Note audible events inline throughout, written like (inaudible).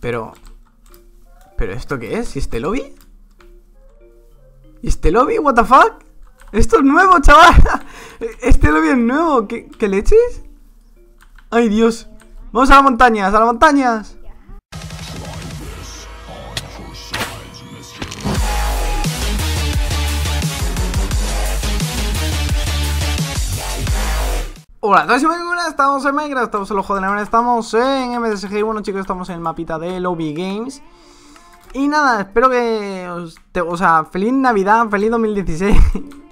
Pero... ¿Pero esto qué es? ¿Y este lobby? ¿Y este lobby? ¿What the fuck? Esto es nuevo, chaval (laughs) Este lobby es nuevo ¿Qué, leches? Ay, Dios Vamos a las montañas, a las montañas Hola todos y buenas, estamos en Minecraft, estamos en el ojo estamos en MDSG y bueno chicos, estamos en el mapita de Lobby Games. Y nada, espero que, os o sea, feliz Navidad, feliz 2016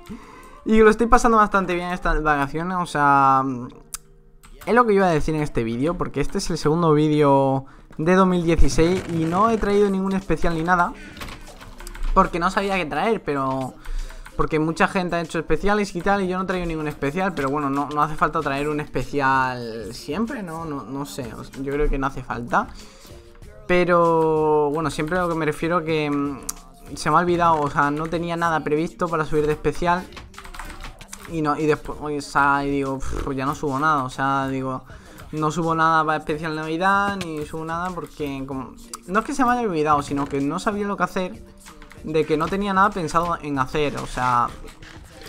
(laughs) Y lo estoy pasando bastante bien estas vacaciones, o sea, es lo que iba a decir en este vídeo Porque este es el segundo vídeo de 2016 y no he traído ningún especial ni nada Porque no sabía qué traer, pero... Porque mucha gente ha hecho especiales y tal Y yo no he traído ningún especial Pero bueno, no, no hace falta traer un especial siempre, ¿no? No, no sé, yo creo que no hace falta Pero bueno, siempre a lo que me refiero que mm, Se me ha olvidado, o sea, no tenía nada previsto para subir de especial Y no y después, o sea, y digo, pues ya no subo nada O sea, digo, no subo nada para especial Navidad Ni subo nada porque como, No es que se me haya olvidado, sino que no sabía lo que hacer de que no tenía nada pensado en hacer, o sea,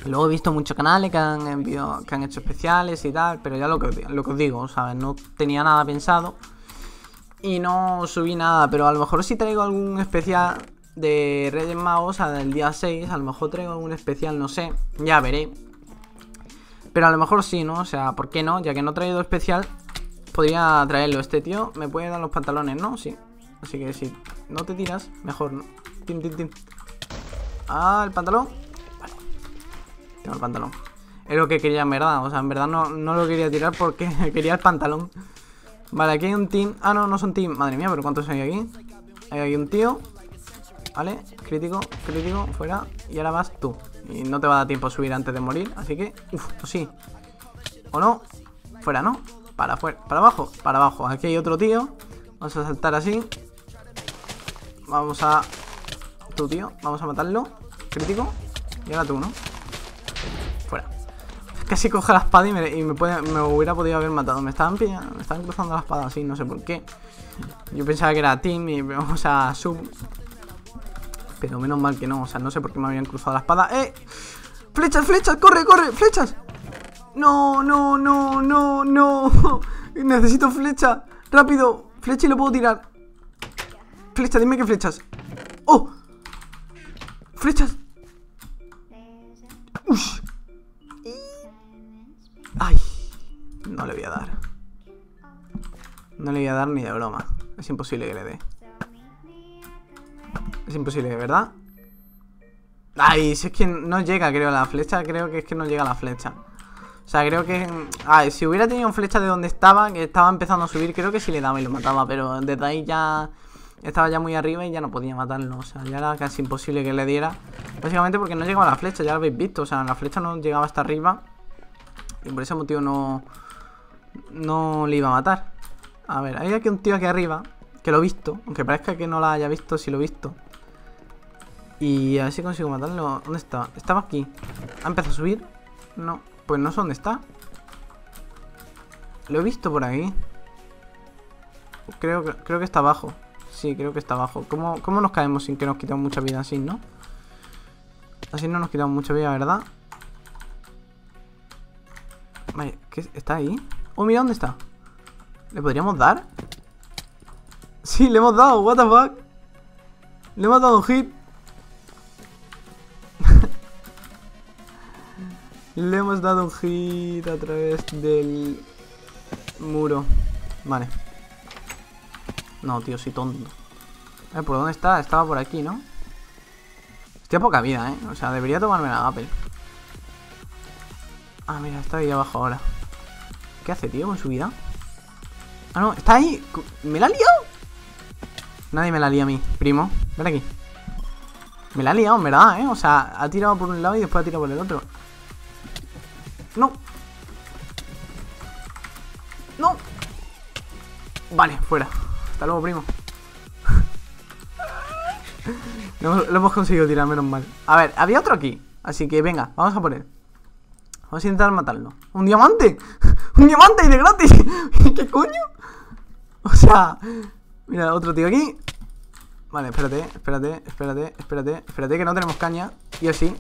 luego he visto muchos canales que han, que han hecho especiales y tal, pero ya lo que, lo que os digo, ¿sabes? No tenía nada pensado y no subí nada, pero a lo mejor si traigo algún especial de Reyes Magos, o sea, del día 6, a lo mejor traigo algún especial, no sé, ya veré. Pero a lo mejor sí, ¿no? O sea, ¿por qué no? Ya que no he traído especial, podría traerlo. Este tío me puede dar los pantalones, ¿no? Sí. Así que si no te tiras, mejor, ¿no? Ah, el pantalón. Vale. Tengo el pantalón. Es lo que quería en verdad. O sea, en verdad no, no lo quería tirar porque (laughs) quería el pantalón. Vale, aquí hay un team. Ah, no, no son team. Madre mía, pero ¿cuántos hay aquí? Hay aquí un tío. Vale, crítico, crítico, fuera. Y ahora vas tú. Y no te va a dar tiempo a subir antes de morir. Así que, uff, sí. O no. Fuera, ¿no? Para afuera, para abajo, para abajo. Aquí hay otro tío. Vamos a saltar así. Vamos a Tú, tío, vamos a matarlo. Crítico. Y ahora tú, ¿no? Fuera. Casi coge la espada y me, y me, hubiera podido haber matado. Me estaban pillando, me estaban cruzando la espada así, no sé por qué. Yo pensaba que era team y (laughs) vamos a sub. Pero menos mal que no, o sea, no sé por qué me habían cruzado la espada. ¡Eh! ¡Flechas, flechas! ¡Corre, corre! ¡Flechas! No, no, no, no, no (laughs) Necesito flecha. Rápido, flecha y lo puedo tirar Flecha, dime qué flechas ¡Oh! ¡Flechas! Ush. ¡Ay! No le voy a dar. No le voy a dar ni de broma. Es imposible que le dé. Es imposible, ¿verdad? Ay, si es que no llega, creo, la flecha. Creo que es que no llega la flecha. O sea, creo que... Ay, si hubiera tenido flecha de donde estaba, que estaba empezando a subir, creo que sí le daba y lo mataba. Pero desde ahí ya estaba ya muy arriba y ya no podía matarlo. O sea, ya era casi imposible que le diera. Básicamente porque no llegaba la flecha, ya lo habéis visto. O sea, la flecha no llegaba hasta arriba. Y por ese motivo no. No le iba a matar. A ver, hay aquí un tío aquí arriba. Que lo he visto. Aunque parezca que no la haya visto, sí lo he visto. Y a ver si consigo matarlo. ¿Dónde está? Estaba aquí. ¿Ha empezado a subir? No. Pues no sé dónde está. Lo he visto por ahí. Creo creo que está abajo. Sí, creo que está abajo. ¿Cómo, ¿Cómo nos caemos sin que nos quitemos mucha vida así, no? Así no nos quitamos mucha vida, ¿verdad? Vale, ¿qué está ahí? Oh, mira dónde está. ¿Le podríamos dar? Sí, le hemos dado, what the fuck Le hemos dado un hit (laughs) Le hemos dado un hit a través del muro Vale no, tío, soy tonto. A ver, ¿por dónde está? Estaba por aquí, ¿no? Estoy a poca vida, ¿eh? O sea, debería tomarme la Apple. Ah, mira, está ahí abajo ahora. ¿Qué hace, tío, con su vida? Ah, no, está ahí. ¿Me la ha liado? Nadie me la lía a mí, primo. Ven aquí. Me la ha liado, en verdad, ¿eh? O sea, ha tirado por un lado y después ha tirado por el otro. No. No. Vale, fuera. Hasta luego, primo. (laughs) lo, hemos, conseguido tirar, menos mal. A ver, había otro aquí. Así que venga, vamos a poner. Vamos a intentar matarlo. ¡Un diamante! (laughs) ¡Un diamante y de gratis! (laughs) ¿Qué coño? O sea, Mira, otro tío aquí. Vale, espérate, espérate, espérate, espérate, espérate, que no tenemos caña. Y así.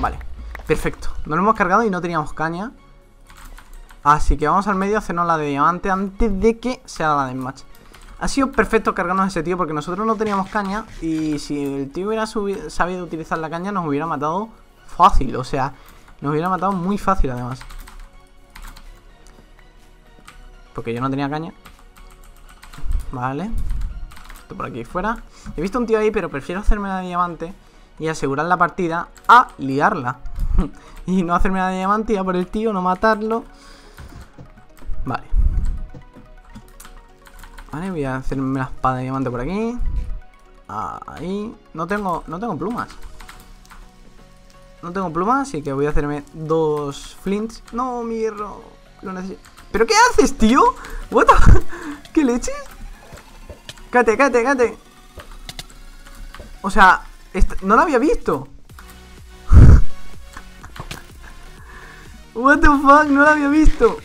Vale, perfecto. Nos lo hemos cargado y no teníamos caña. Así que vamos al medio a hacernos la de diamante antes de que sea la de match. Ha sido perfecto cargarnos ese tío porque nosotros no teníamos caña y si el tío hubiera sabido utilizar la caña nos hubiera matado fácil, o sea, nos hubiera matado muy fácil además. Porque yo no tenía caña. Vale. Esto por aquí fuera. He visto un tío ahí, pero prefiero hacerme la de diamante y asegurar la partida a liarla. (laughs) y no hacerme la de diamante y a por el tío, no matarlo. Vale. Vale, voy a hacerme la espada de diamante por aquí. Ahí. No tengo, no tengo plumas. No tengo plumas, así que voy a hacerme dos flints. No, mi. ¿Pero qué haces, tío? What (laughs) ¿Qué leche? Cállate, cállate, cállate. O sea, no lo había visto. (laughs) What the fuck, no lo había visto.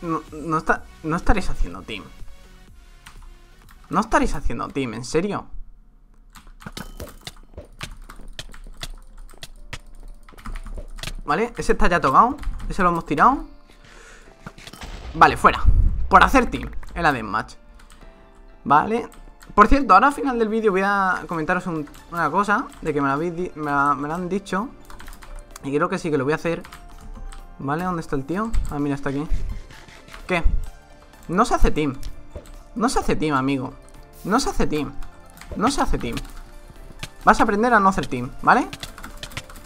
No, no, está, no estaréis haciendo team. No estaréis haciendo team, ¿en serio? Vale, ese está ya tocado Ese lo hemos tirado. Vale, fuera. Por hacer team En la match. Vale. Por cierto, ahora al final del vídeo voy a comentaros una cosa De que me la, me, han dicho. Y creo que sí que lo voy a hacer. Vale, ¿dónde está el tío? Ah, mira, está aquí ¿Qué? No se hace team. No se hace team, amigo. No se hace team. No se hace team. Vas a aprender a no hacer team, ¿vale?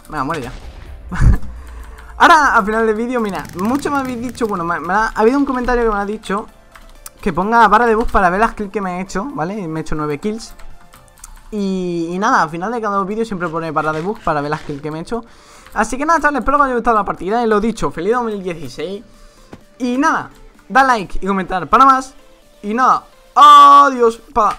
Venga, muere ya. (laughs) Ahora, al final del vídeo, mira Mucho me habéis dicho, bueno, ha, habido un comentario que me ha dicho Que ponga barra de bus para ver las kills que me he hecho, ¿vale? Me he hecho 9 kills. Y, nada, al final de cada vídeo siempre pone barra de bus para ver las kills que me he hecho. Así que nada, chavales, espero que os haya gustado la partida Y lo dicho, feliz 2016 Y nada, da like y comentar para más. Y nada, adiós. Pa,